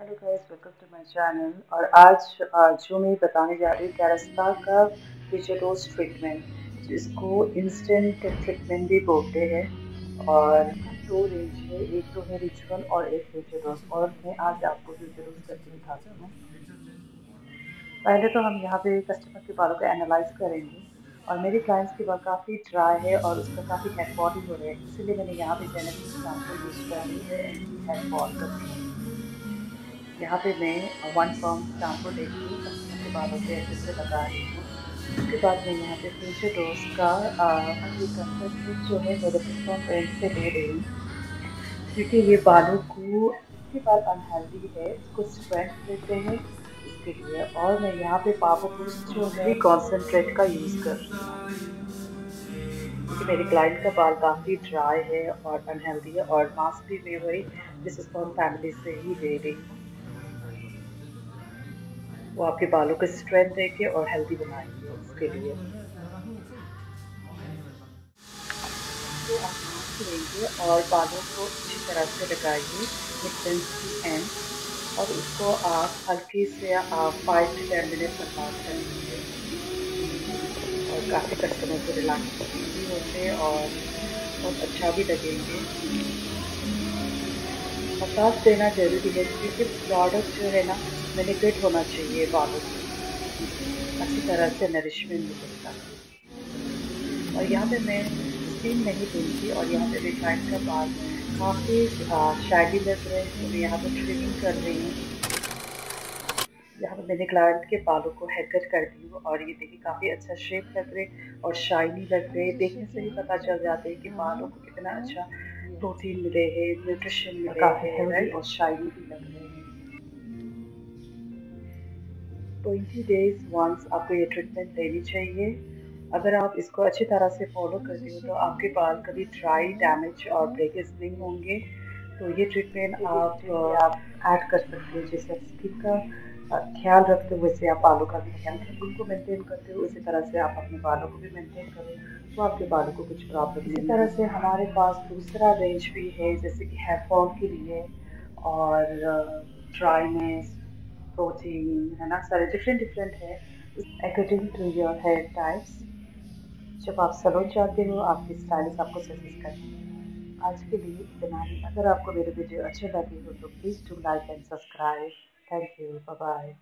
Hello guys, welcome to my channel. और आज जो मैं बताने जा रही हूँ, कैरस्ता का फिजरोस ट्रीटमेंट, जिसको इंस्टेंट ट्रीटमेंट भी बोलते हैं। और दो रेंज है, एक तो है रिचुअल और एक फिजरोस और मैं आज आपको फिजरोस करके दिखाती हूँ। पहले तो हम यहाँ पे कस्टमर के बालों को एनालाइज करेंगे। और मेरे क्लाइंट्स के बाल काफ़ी ड्राई है और उसका काफ़ी हेड बॉडी हो रहा है। इसीलिए मैंने यहाँ पे सैंपल यूज़ कर है हेड बॉल यहाँ पे मैं वन पम्प शैम्पू लेती हूँ के बालों पे अच्छे से लगा रही हूँ। उसके बाद मैं यहाँ पे फ्यूचर डोज का जो है मेरे पिस्टॉन पेंट से ले रही हूँ। क्योंकि ये बालों को, इसके बाल अनहेल्दी है, इसको स्ट्रेंथ देते हैं इसके लिए। और मैं यहाँ पे पावर जो है कॉन्सेंट्रेट का यूज़ कर रही हूँ। क्योंकि मेरे क्लाइंट का बाल काफ़ी ड्राई है और अनहेल्दी है और मास्क भी मैं वही जिस फैमिली से ही ले रही हूँ। वो आपके बालों को स्ट्रेंथ देके और हेल्दी बनाएँगे उसके लिए। तो आप लेंगे और बालों को अच्छी तरह से लगाइए एंड और उसको आप हल्की से आप five to ten minute massage करेंगे और काफ़ी कस्टमर को रिलैक्स भी होते और बहुत अच्छा भी लगेंगे। मसाज देना ज़रूरी है क्योंकि प्रोडक्ट जो है ना बेनिफिट होना चाहिए बालों को। अच्छी तरह से नरिशमेंट मिलेगा और यहाँ पे मैं स्टीम नहीं दूँगी और यहाँ पे रिफाइंड का बाल काफ़ी शादी लग रहे हैं। मैं यहाँ पे ट्रिमिंग कर रही हूँ। यहाँ पे मैंने क्लाइंट के बालों को हेयर कट कर दी हूँ और ये देखिए काफ़ी अच्छा शेप लग रहे और शाइनी लग रहे देखने से ही पता चल जाते हैं कि बालों को कितना अच्छा प्रोटीन मिले हैं न्यूट्रिशन मिले काफ़ी हेल्दी और शाइनी भी लग रहे हैं। ट्वेंटी डेज़ वंस आपको ये ट्रीटमेंट लेनी चाहिए। अगर आप इसको अच्छी तरह से फॉलो करते हो तो आपके बाल कभी ड्राई डैमेज और ब्रेकेज नहीं होंगे। तो ये ट्रीटमेंट आप आप ऐड कर सकते हैं जैसे स्किन का ख्याल रखते हो वैसे आप बालों का भी ख्याल स्किन को मेंटेन करते हो उसी तरह से आप अपने बालों को भी मेंटेन करो तो आपके बालों को कुछ प्रॉब्लम इसी तरह से हमारे पास दूसरा रेंज भी है, जैसे कि हेयर फॉल के लिए और ड्राइनेस प्रोटीन है ना? सारे डिफरेंट डिफरेंट है। According to your hair types जब आप सलोन चाहते हो, आपकी स्टाइलिस्ट आपको सजेस्ट करती है। आज के लिए इतना ही। अगर आपको मेरे वीडियो अच्छे लगे हो तो please do like and subscribe Thank you. Bye bye.